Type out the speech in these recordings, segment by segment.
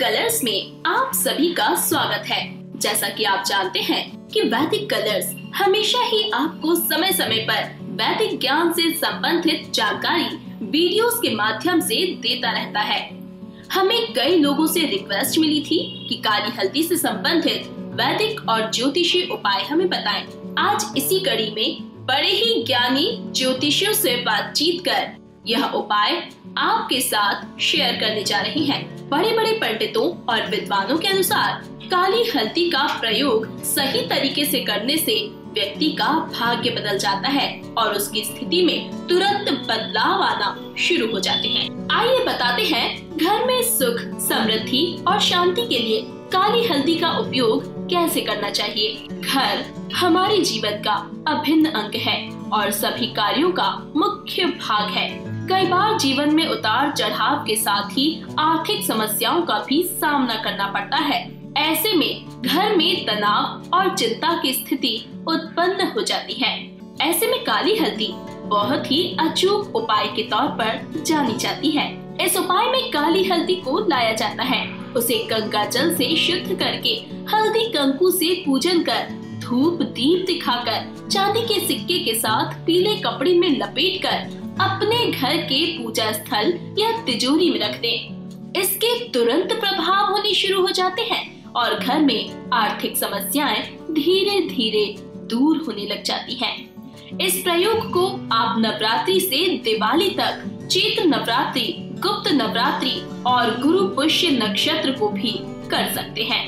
Colours में आप सभी का स्वागत है जैसा कि आप जानते हैं कि वैदिक कलर्स हमेशा ही आपको समय समय पर वैदिक ज्ञान से संबंधित जानकारी वीडियोस के माध्यम से देता रहता है हमें कई लोगों से रिक्वेस्ट मिली थी कि काली हल्दी से संबंधित वैदिक और ज्योतिषी उपाय हमें बताएँ। आज इसी कड़ी में बड़े ही ज्ञानी ज्योतिषियों से बातचीत कर यह उपाय आपके साथ शेयर करने जा रही हैं। बड़े बड़े पंडितों और विद्वानों के अनुसार काली हल्दी का प्रयोग सही तरीके से करने से व्यक्ति का भाग्य बदल जाता है और उसकी स्थिति में तुरंत बदलाव आना शुरू हो जाते हैं। आइए बताते हैं, घर में सुख, समृद्धि और शांति के लिए काली हल्दी का उपयोग कैसे करना चाहिए? घर हमारे जीवन का अभिन्न अंग है और सभी कार्यों का मुख्य भाग है। कई बार जीवन में उतार चढ़ाव के साथ ही आर्थिक समस्याओं का भी सामना करना पड़ता है। ऐसे में घर में तनाव और चिंता की स्थिति उत्पन्न हो जाती है। ऐसे में काली हल्दी बहुत ही अचूक उपाय के तौर पर जानी जाती है। इस उपाय में काली हल्दी को लाया जाता है। उसे गंगा जल से शुद्ध करके हल्दी कंकु से पूजन कर धूप दीप दिखाकर चांदी के सिक्के के साथ पीले कपड़े में लपेट कर अपने घर के पूजा स्थल या तिजोरी में रख दें। इसके तुरंत प्रभाव होने शुरू हो जाते हैं और घर में आर्थिक समस्याएँ धीरे धीरे दूर होने लग जाती हैं। इस प्रयोग को आप नवरात्रि से दिवाली तक, चैत्र नवरात्रि, गुप्त नवरात्रि और गुरु पुष्य नक्षत्र को भी कर सकते हैं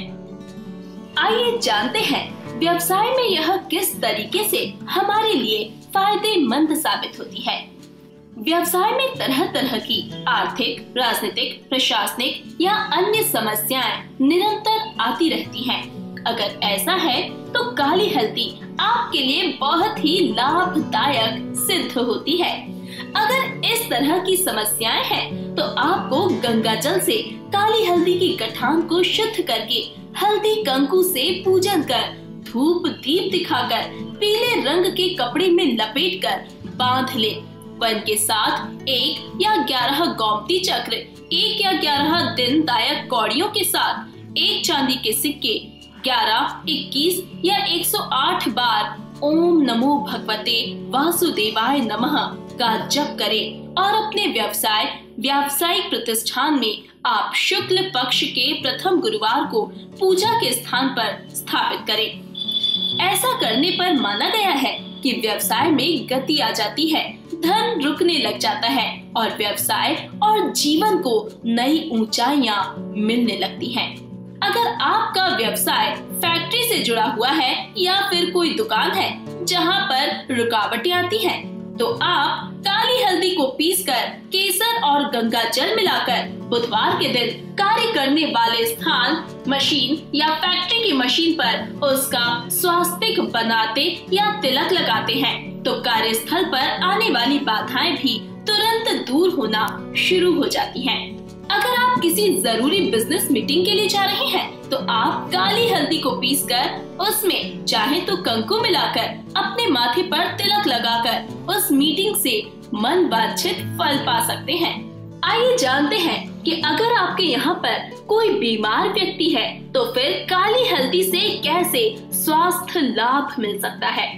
आइए जानते हैं व्यवसाय में यह किस तरीके से हमारे लिए फ़ायदेमंद साबित होती है व्यवसाय में तरह तरह की आर्थिक, राजनीतिक, प्रशासनिक या अन्य समस्याएँ निरंतर आती रहती हैं। अगर ऐसा है तो काली हल्दी आपके लिए बहुत ही लाभदायक सिद्ध होती है अगर इस तरह की समस्याएँ हैं तो आपको गंगा जल से काली हल्दी की गठान को शुद्ध करके हल्दी कंकु से पूजन कर, धूप दीप दिखाकर, पीले रंग के कपड़े में लपेट कर बाँध ले वन के साथ एक या ग्यारह गोमती चक्र, एक या ग्यारह दिन दायक कौड़ियों के साथ, एक चांदी के सिक्के, ग्यारह, इक्कीस या एक सौ आठ बार ओम नमो भगवते वासुदेवाय नमः का जप करें और अपने व्यवसाय, व्यावसायिक प्रतिष्ठान में आप शुक्ल पक्ष के प्रथम गुरुवार को पूजा के स्थान पर स्थापित करें। ऐसा करने पर माना गया है कि व्यवसाय में गति आ जाती है। धन रुकने लग जाता है और व्यवसाय और जीवन को नई ऊंचाइयाँ मिलने लगती हैं। अगर आपका व्यवसाय फैक्ट्री से जुड़ा हुआ है या फिर कोई दुकान है जहाँ पर रुकावटें आती हैं, तो आप काली हल्दी को पीसकर केसर और गंगा जल मिलाकर बुधवार के दिन कार्य करने वाले स्थान मशीन या फैक्ट्री की मशीन पर उसका स्वास्तिक बनाते या तिलक लगाते हैं तो कार्यस्थल पर आने वाली बाधाएँ भी तुरंत दूर होना शुरू हो जाती हैं। अगर आप किसी ज़रूरी बिज़नेस मीटिंग के लिए जा रहे हैं तो आप काली हल्दी को पीसकर, उसमें चाहे तो कंकु मिलाकर, अपने माथे पर तिलक लगाकर, उस मीटिंग से मन वांछित फल पा सकते हैं आइए जानते हैं कि अगर आपके यहाँ पर कोई बीमार व्यक्ति है तो फिर काली हल्दी से कैसे स्वास्थ्य लाभ मिल सकता है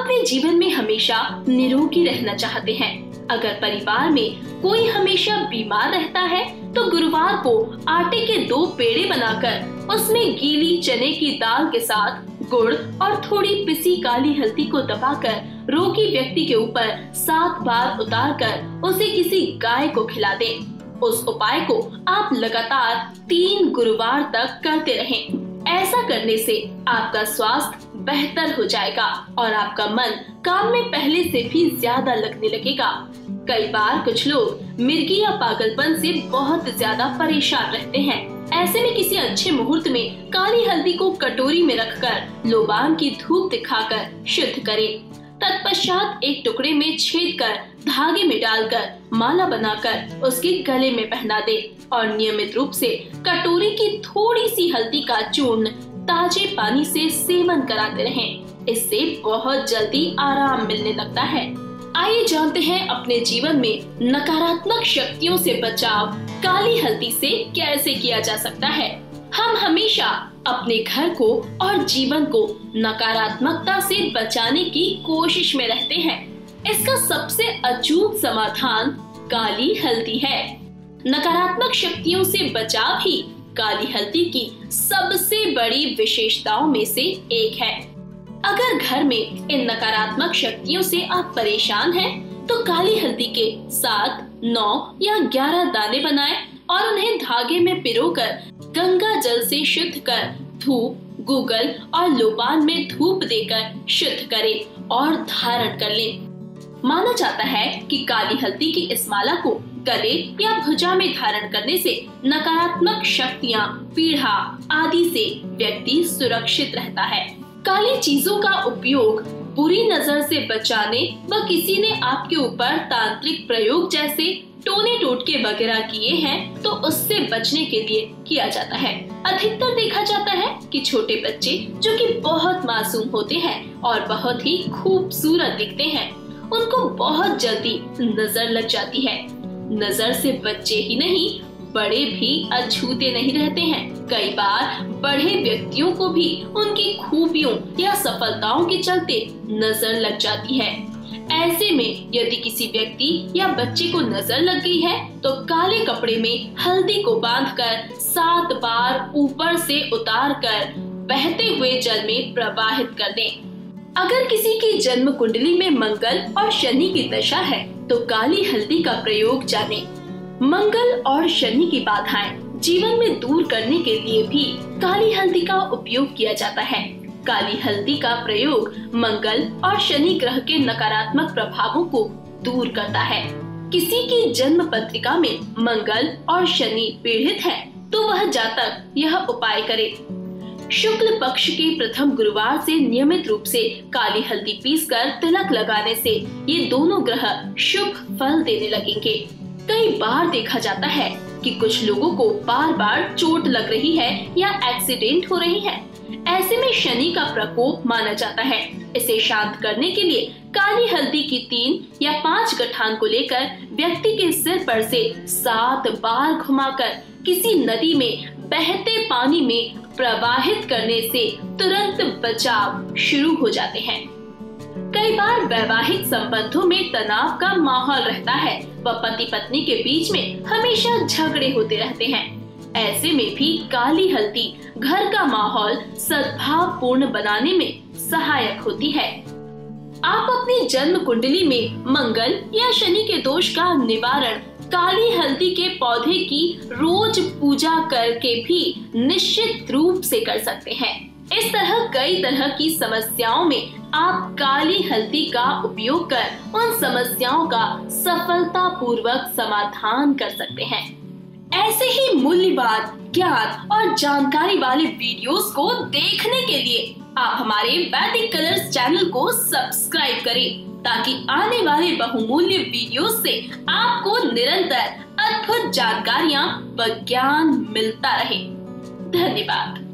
अपने जीवन में हमेशा निरोगी रहना चाहते हैं अगर परिवार में कोई हमेशा बीमार रहता है तो गुरुवार को आटे के दो पेड़े बनाकर उसमें गीली चने की दाल के साथ गुड़ और थोड़ी पिसी काली हल्दी को दबाकर रोगी व्यक्ति के ऊपर सात बार उतार कर उसे किसी गाय को खिला दें। उस उपाय को आप लगातार तीन गुरुवार तक करते रहें। ऐसा करने से आपका स्वास्थ्य बेहतर हो जाएगा और आपका मन काम में पहले से भी ज़्यादा लगने लगेगा कई बार कुछ लोग मिर्गी या पागलपन से बहुत ज़्यादा परेशान रहते हैं ऐसे में किसी अच्छे मुहूर्त में काली हल्दी को कटोरी में रखकर लोबान की धूप दिखाकर शुद्ध करें। तत्पश्चात एक टुकड़े में छेद कर धागे में डालकर माला बनाकर उसके गले में पहना दे और नियमित रूप से कटोरी की थोड़ी सी हल्दी का चूर्ण ताजे पानी से सेवन कराते रहें। इससे बहुत जल्दी आराम मिलने लगता है। आइए जानते हैं अपने जीवन में नकारात्मक शक्तियों से बचाव काली हल्दी से कैसे किया जा सकता है। हम हमेशा अपने घर को और जीवन को नकारात्मकता से बचाने की कोशिश में रहते हैं। इसका सबसे अचूक समाधान काली हल्दी है। नकारात्मक शक्तियों से बचाव ही काली हल्दी की सबसे बड़ी विशेषताओं में से एक है अगर घर में इन नकारात्मक शक्तियों से आप परेशान हैं, तो काली हल्दी के सात नौ या ग्यारह दाने बनाएँ और उन्हें धागे में पिरोकर गंगा जल से शुद्ध कर धूप गूगल और लोबान में धूप देकर शुद्ध करें और धारण कर लें। माना जाता है कि काली हल्दी की इस माला को गले या भुजा में धारण करने से नकारात्मक शक्तियाँ पीढ़ा आदि से व्यक्ति सुरक्षित रहता है। काली चीज़ों का उपयोग बुरी नज़र से बचाने व किसी ने आपके ऊपर तांत्रिक प्रयोग जैसे टोने टोटके वगैरह किए हैं तो उससे बचने के लिए किया जाता है। अधिकतर देखा जाता है कि छोटे बच्चे, जो कि बहुत मासूम होते हैं और बहुत ही खूबसूरत दिखते हैं, उनको बहुत जल्दी नज़र लग जाती है। नज़र से बच्चे ही नहीं, बड़े भी अछूते नहीं रहते हैं कई बार बड़े व्यक्तियों को भी उनकी खूबियों या सफलताओं के चलते नज़र लग जाती है ऐसे में यदि किसी व्यक्ति या बच्चे को नज़र लग गई है तो काले कपड़े में हल्दी को बांधकर सात बार ऊपर से उतार कर बहते हुए जल में प्रवाहित कर दें। अगर किसी की जन्म कुंडली में मंगल और शनि की दशा है तो काली हल्दी का प्रयोग जाने। मंगल और शनि की बाधाएँ जीवन में दूर करने के लिए भी काली हल्दी का उपयोग किया जाता है। काली हल्दी का प्रयोग मंगल और शनि ग्रह के नकारात्मक प्रभावों को दूर करता है। किसी की जन्म पत्रिका में मंगल और शनि पीड़ित है तो वह जातक यह उपाय करे। शुक्ल पक्ष के प्रथम गुरुवार से नियमित रूप से काली हल्दी पीसकर तिलक लगाने से ये दोनों ग्रह शुभ फल देने लगेंगे। कई बार देखा जाता है कि कुछ लोगों को बार बार चोट लग रही है या एक्सीडेंट हो रही है। ऐसे में शनि का प्रकोप माना जाता है। इसे शांत करने के लिए काली हल्दी की तीन या पाँच गठान को लेकर व्यक्ति के सिर पर से सात बार घुमाकर किसी नदी में बहते पानी में प्रवाहित करने से तुरंत बचाव शुरू हो जाते हैं। कई बार वैवाहिक संबंधों में तनाव का माहौल रहता है व पति पत्नी के बीच में हमेशा झगड़े होते रहते हैं। ऐसे में भी काली हल्दी घर का माहौल सद्भाव पूर्ण बनाने में सहायक होती है। आप अपनी जन्म कुंडली में मंगल या शनि के दोष का निवारण काली हल्दी के पौधे की रोज पूजा करके भी निश्चित रूप से कर सकते हैं। इस तरह कई तरह की समस्याओं में आप काली हल्दी का उपयोग कर उन समस्याओं का सफलता पूर्वक समाधान कर सकते हैं। ऐसे ही मूल्यवान ज्ञान और जानकारी वाले वीडियोस को देखने के लिए आप हमारे वैदिक कलर्स चैनल को सब्सक्राइब करें। ताकि आने वाले बहुमूल्य वीडियो से आपको निरंतर अद्भुत जानकारियाँ व ज्ञान मिलता रहे। धन्यवाद।